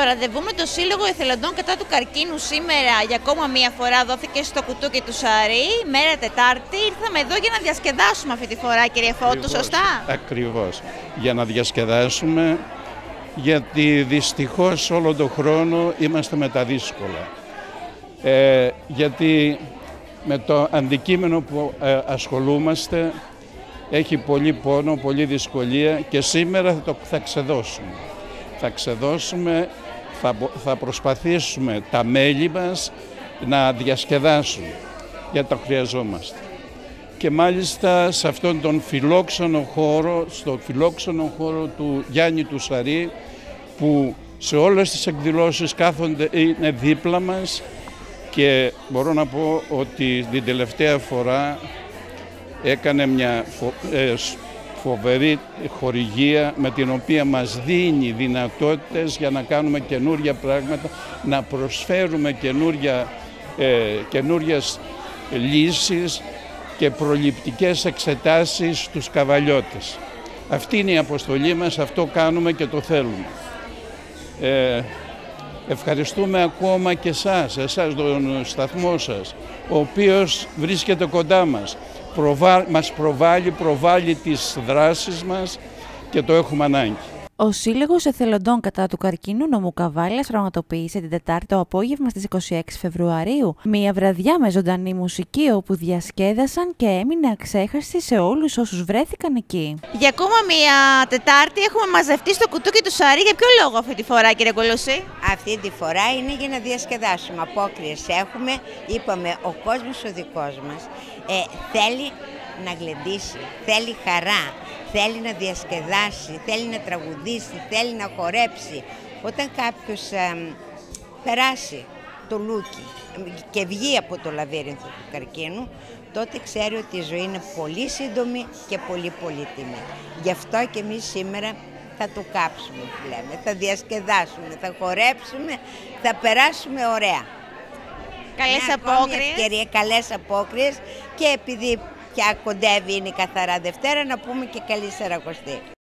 Το ραντεβού με το Σύλλογο Εθελοντών κατά του καρκίνου σήμερα για ακόμα μία φορά δόθηκε στο κουτούκι του Σαρή, μέρα Τετάρτη. Ήρθαμε εδώ για να διασκεδάσουμε αυτή τη φορά, κύριε Φώτου, σωστά; Ακριβώς. Για να διασκεδάσουμε, γιατί δυστυχώς όλο τον χρόνο είμαστε με τα δύσκολα. Ε, γιατί με το αντικείμενο που ε, ασχολούμαστε έχει πολύ πόνο, πολύ δυσκολία και σήμερα θα το θα ξεδώσουμε. Θα ξεδώσουμε, θα, θα προσπαθήσουμε τα μέλη μας να διασκεδάσουν, γιατί το χρειαζόμαστε. Και μάλιστα σε αυτόν τον φιλόξενο χώρο, στο φιλόξενο χώρο του Γιάννη του Σαρή, που σε όλες τις εκδηλώσεις κάθονται, είναι δίπλα μας και μπορώ να πω ότι την τελευταία φορά έκανε μια ε, φοβερή χορηγία με την οποία μας δίνει δυνατότητες για να κάνουμε καινούρια πράγματα, να προσφέρουμε καινούρια, ε, καινούριες λύσεις και προληπτικές εξετάσεις στους καβαλιώτες. Αυτή είναι η αποστολή μας, αυτό κάνουμε και το θέλουμε. Ε, ευχαριστούμε ακόμα και εσάς, εσάς τον σταθμό σας, ο οποίος βρίσκεται κοντά μας προβά, μας προβάλλει, προβάλλει τις δράσεις μας και το έχουμε ανάγκη. Ο Σύλλογος Εθελοντών κατά του καρκίνου νομού Καβάλα πραγματοποίησε την Τετάρτη το απόγευμα στις 26 Φεβρουαρίου. Μία βραδιά με ζωντανή μουσική όπου διασκέδασαν και έμεινε αξέχαστη σε όλους όσους βρέθηκαν εκεί. Για ακόμα μία Τετάρτη έχουμε μαζευτεί στο κουτούκι του Σαρή. Για ποιο λόγο αυτή τη φορά, κύριε Κολοσσή. Αυτή τη φορά είναι για να διασκεδάσουμε. Απόκριες έχουμε. Είπαμε, ο κόσμος ο δικός μας ε, θέλει να γλεντήσει, θέλει χαρά θέλει να διασκεδάσει, θέλει να τραγουδήσει, θέλει να χορέψει. Όταν κάποιος περάσει το λούκι και βγει από το λαβύρινθο του καρκίνου, τότε ξέρει ότι η ζωή είναι πολύ σύντομη και πολύ πολύτιμη. Γι' αυτό και εμείς σήμερα θα το κάψουμε, λέμε, θα διασκεδάσουμε, θα χορέψουμε, θα περάσουμε ωραία. Καλές απόκριες. Ευκαιρία, καλές απόκριες και επειδή πια κοντεύει είναι η καθαρά Δευτέρα να πούμε και καλή Σαρακοστή.